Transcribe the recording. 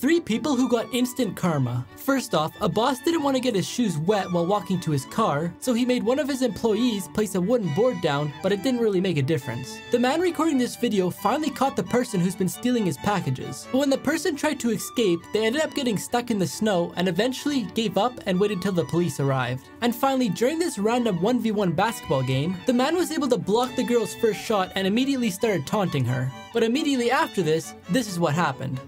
Three people who got instant karma. First off, a boss didn't want to get his shoes wet while walking to his car, so he made one of his employees place a wooden board down, but it didn't really make a difference. The man recording this video finally caught the person who's been stealing his packages, but when the person tried to escape, they ended up getting stuck in the snow and eventually gave up and waited till the police arrived. And finally, during this random 1v1 basketball game, the man was able to block the girl's first shot and immediately started taunting her. But immediately after this, this is what happened.